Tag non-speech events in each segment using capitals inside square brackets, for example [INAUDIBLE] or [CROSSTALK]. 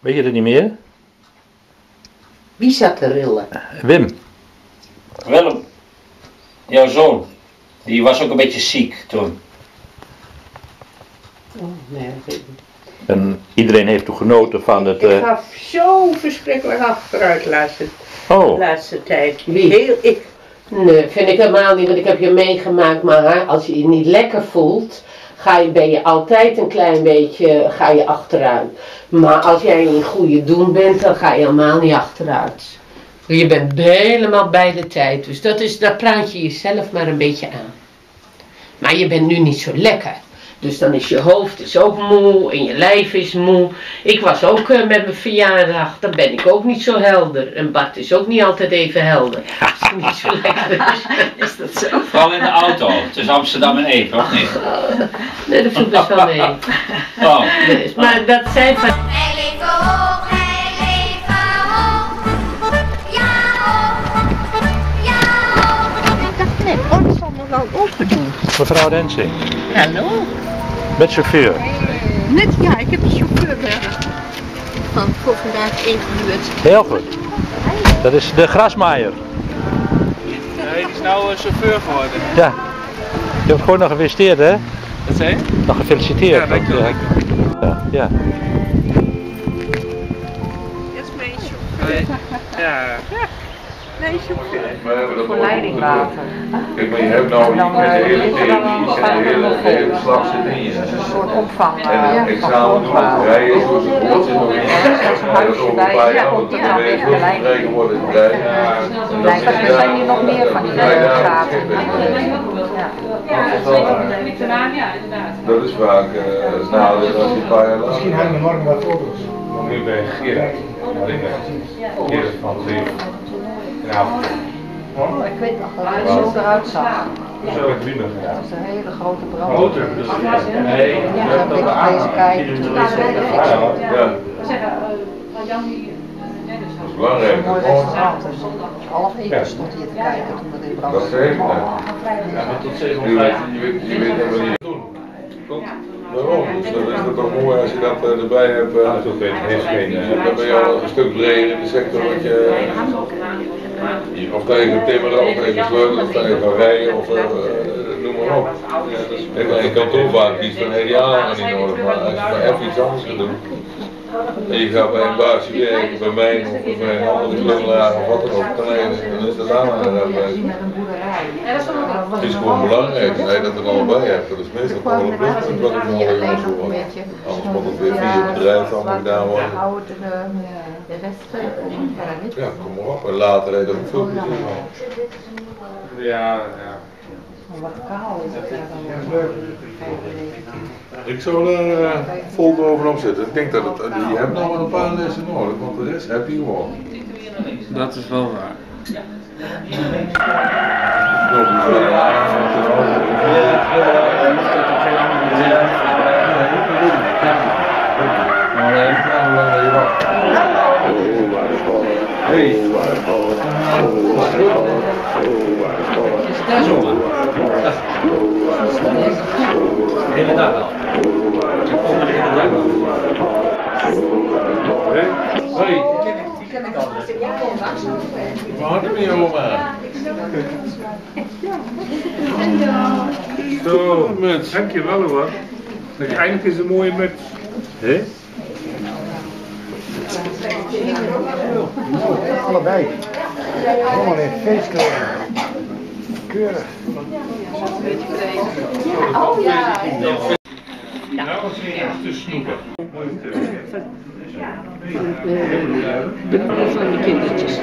Weet je het niet meer? Wie zat te rillen? Wim. Willem, jouw zoon, die was ook een beetje ziek toen. Oh, nee, dat weet ik niet. En iedereen heeft toen genoten van het... Ik eh, gaf zo verschrikkelijk achteruit de laatste, oh, laatste tijd. Wie? Heel, ik, Nee, vind ik helemaal niet, want ik heb je meegemaakt, maar als je je niet lekker voelt, ga je, ben je altijd een klein beetje ga je achteruit. Maar als jij in goede doen bent, dan ga je helemaal niet achteruit. Je bent helemaal bij de tijd, dus dat is, daar praat je jezelf maar een beetje aan. Maar je bent nu niet zo lekker. Dus dan is je hoofd is ook moe en je lijf is moe. Ik was ook eh, met mijn verjaardag, dan ben ik ook niet zo helder. En Bart is ook niet altijd even helder. [LAUGHS] Als hij niet zo lekker is. [LAUGHS] Is dat zo? Vooral in de auto, tussen Amsterdam en Epe, of niet? Nee, dat viel best wel mee. [LAUGHS] Oh, Dus, maar dat zijn van... Nee, oh, dat zal nog wel open doen. mevrouw Rensing. Hallo? Met chauffeur. Net, ja, ik heb de chauffeur eh, van voor vandaag ingehuurd. Heel goed. Dat is de grasmaaier. Hij is nou chauffeur geworden. Ja. Je hebt gewoon nog gefeliciteerd, hè? Wat zei je? Nog gefeliciteerd. Ja, dankjewel. Ja, ja. Dat is mijn chauffeur. Ja. [LAUGHS] Mijn chauffeur. Voor leidingwater. Kijk, maar je hebt nou niet met de hele televisie en de hele, de hele slag zit in je. Een soort opvang En eh, een van examen doen, grondwater. rijden, zoals het woord zit nog in. Dat is een En dat huisje over bij, een paar jaar er er dan worden het Nee, er zijn hier nog meer van die gaten. Dat is vaak eh, het nadeel als je een paar jaar later. Misschien hangen morgen wat foto's. Nu bij Gerard. Gerard van Zeven. Nou, Oh, ik weet nog dat het er zo eruit zag. gedaan. Dat is een hele grote brand. Groter. Nee, Ja, dan ben ik geweest kijken. Toen is het de fik. Ja, dat is belangrijk. Dus half één stond hier te kijken toen het in brand Dat net. Ja, maar tot Je 7 weet, je weet, je weet helemaal niet. Waarom? Dus dan is het toch mooi als je dat eh, erbij hebt. eh, geen. eh, Dan ben je al een stuk breder in de sector wat je... Of gaat timmeren, of gaat sleutelen, of gaat rijden, of eh, eh, noem maar op. En je kantoorvaart kiest dan heb je die aanhanger niet nodig, maar als je maar even iets anders gaat doen. En je gaat bij een baasje werken, bij mij of bij een andere klungelaar of wat dan ook, dan, is- dan is dat een boerderij. Het is gewoon belangrijk dat je dat er allebei hebt, dat is meestal wel een pluspunt wat ik nog een hoor. beetje. Anders moet het weer via het bedrijf allemaal gedaan worden. Eh, verder niet. Ja, kom maar op. En later heb je er ook veel. Ja, ja. Wat kaal is het daar dan. Ik zou er uh, vol bovenop zitten. Ik denk dat het, je hebt nog wel een paar lessen nodig, want de rest heb je gewoon. Dat is wel waar. de hele dag al. Er al. Hoi. Waar heb je oma? Zo. Dankjewel hoor. Uiteindelijk is een mooie muts. Hé? Allebei. Allemaal in feestkleuren. Keurig. Nou, wat is er te snoepen? Van de kindertjes.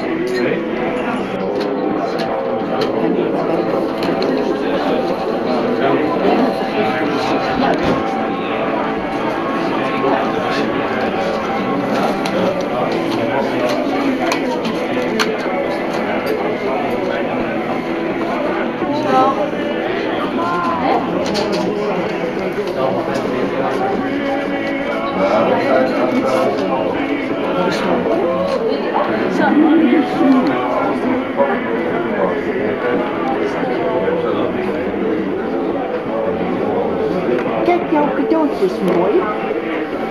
Kijk, jouw cadeautje is mooi.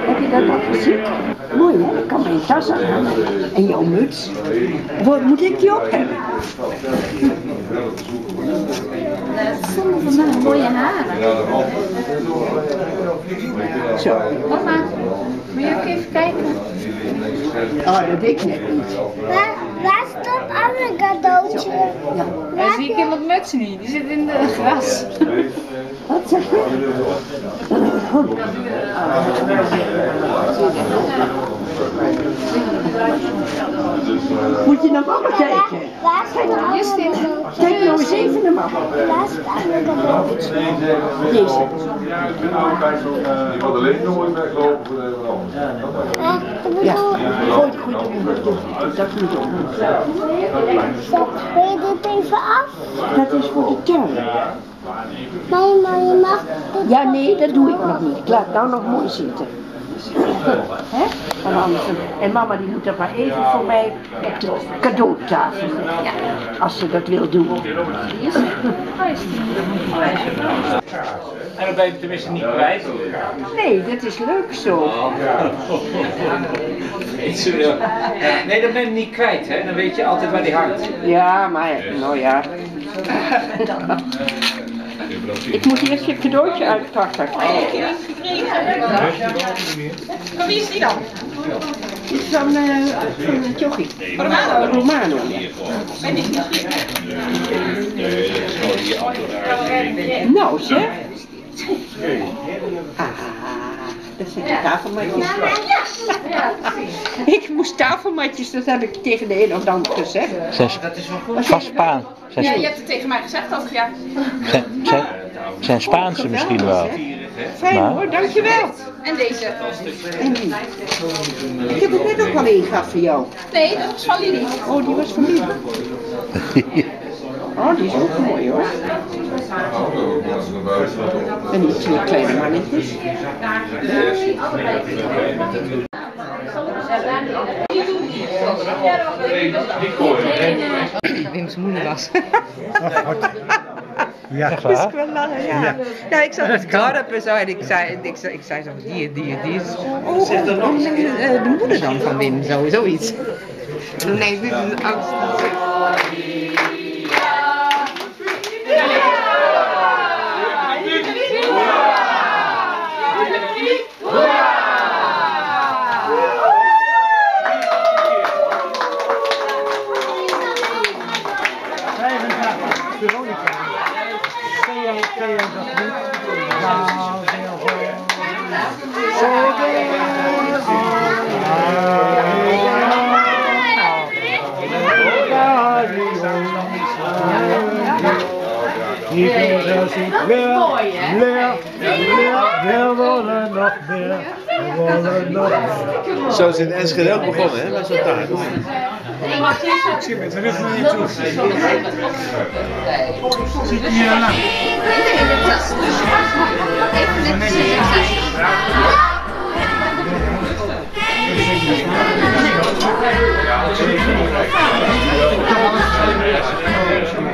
Heb je dat al gezien? Mooi hè? Ik kan mijn tas aan. En jouw muts. Wat moet ik die ook hebben? Sommige van mij mooie haren. Zo. Mama, moet je ook even kijken? Oh, dat weet ik net niet. Waar, waar staat het andere cadeautje? Daar zie ik iemand muts niet, die zit in de gras. Wat zeg je? Moet je naar mama kijken? Andere? Kijk nou eens even naar mama. Andere? Deze. Die de leek nooit weglopen voor. Eh, ik Ja, bedoel, gooi het goed in de. Dat moet wil je dit even af? Dat is voor de tuin. Nee, maar je mag Ja, nee, dat doe ik nog niet. Ik laat nou nog mooi zitten. Hè? En, anders, en mama die moet dat maar even voor mij op de cadeautafel zetten. Als ze dat wil doen. En dan ben je tenminste niet kwijt. Nee, dat is leuk zo. Nee, dan ben je niet kwijt, hè? Dan weet je altijd waar die hangt. Ja, maar nou ja. [LAUGHS] Ik moet eerst je cadeautje uitpakken. Van wie is die dan? Het is van, eh van Jochie. Romano. Romano. Nou zeg. Ah, dat tafelmatjes. Ik moest tafelmatjes, dat heb ik tegen de een of de ander gezegd. Zijn van Spaan. Ja, je hebt het tegen mij gezegd ook, ja. zijn, zijn, zijn Spaanse misschien wel. Fijn Maar- hoor, dankjewel. En deze? En die. Ik heb er net ook al gehad voor jou. Nee, dat was van Lili. Oh, die was van Lili. [LAUGHS] Oh, die is ook mooi hoor. En die twee kleine mannetjes. Wim's moeder was. Ja, wel lachen, ja. Ja. Ja, ik zat het dorp zo en ik zei, ik zei, ik zei zo, die, die, die is... Oh, oh, de, de moeder dan van Wim, zo, zoiets. Nee, dit is oudste. Veronica. Ken jij, ken jij dat niet? Nou, heel goed. Iedereen ziet meer, meer, meer, we willen nog meer, we willen nog meer. Zo is in Enschede ook begonnen, hè, met zo'n taart. Misschien met de rug naar je toe. Zit je hier lang? Even net zitten.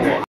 Ja,